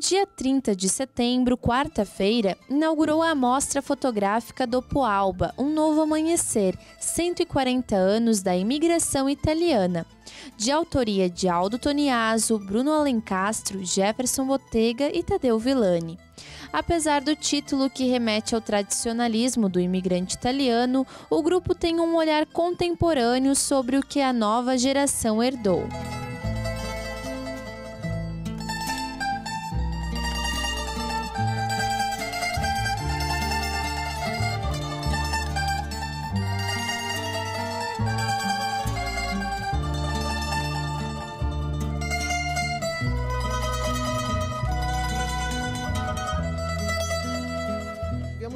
Dia 30 de setembro, quarta-feira, inaugurou a Mostra Fotográfica do Poalba, Um Novo Amanhecer, 140 anos da imigração italiana. De autoria de Aldo Toniaso, Bruno Alencastro, Jefferson Bottega e Tadeu Villani. Apesar do título que remete ao tradicionalismo do imigrante italiano, o grupo tem um olhar contemporâneo sobre o que a nova geração herdou.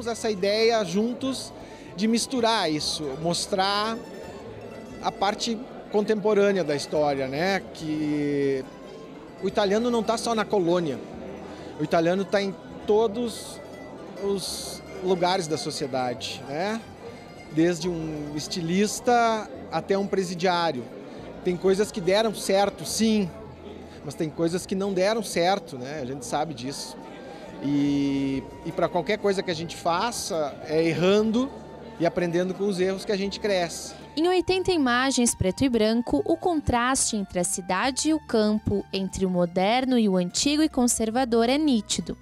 Tivemos essa ideia juntos de misturar isso, mostrar a parte contemporânea da história, né? Que o italiano não está só na colônia, o italiano está em todos os lugares da sociedade, né? Desde um estilista até um presidiário. Tem coisas que deram certo, sim, mas tem coisas que não deram certo, né? A gente sabe disso. E, e para qualquer coisa que a gente faça, é errando e aprendendo com os erros que a gente cresce. Em 80 imagens preto e branco, o contraste entre a cidade e o campo, entre o moderno e o antigo e conservador é nítido.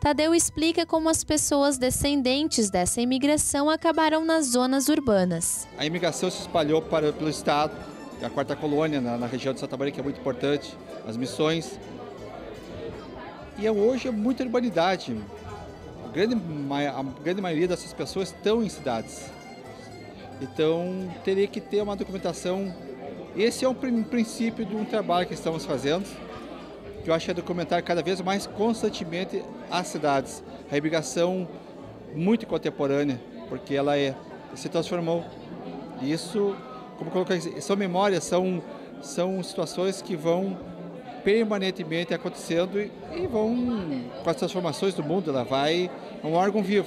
Tadeu explica como as pessoas descendentes dessa imigração acabaram nas zonas urbanas. A imigração se espalhou para, pelo estado, a quarta colônia na, na região de Santa Maria, que é muito importante, as missões, e é hoje é muita urbanidade. A grande, a grande maioria dessas pessoas estão em cidades. Então teria que ter uma documentação. Esse é um princípio de um trabalho que estamos fazendo, que eu acho que é documentar cada vez mais constantemente as cidades. A irrigação muito contemporânea, porque ela é, se transformou. E isso, como colocar, são memórias, são, são situações que vão permanentemente acontecendo e vão, com as transformações do mundo, ela vai a um órgão vivo.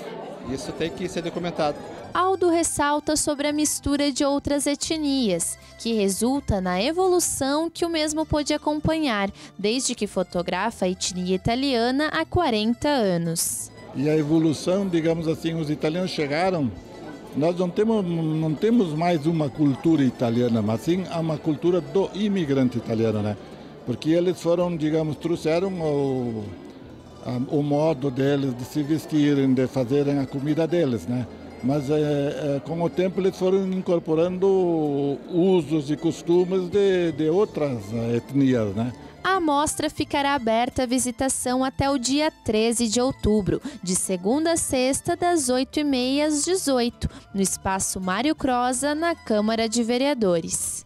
Isso tem que ser documentado. Aldo ressalta sobre a mistura de outras etnias, que resulta na evolução que o mesmo pôde acompanhar, desde que fotografa a etnia italiana há 40 anos. E a evolução, digamos assim, os italianos chegaram nós não temos, não temos mais uma cultura italiana, mas sim uma cultura do imigrante italiano, né? Porque eles foram, digamos, trouxeram o, o modo deles de se vestirem, de fazerem a comida deles, né? Mas é, é, com o tempo eles foram incorporando usos e costumes de, de outras eh, etnias, né? A mostra ficará aberta à visitação até o dia 13 de outubro, de segunda a sexta, das 8h30 às 18 no espaço Mário Croza, na Câmara de Vereadores.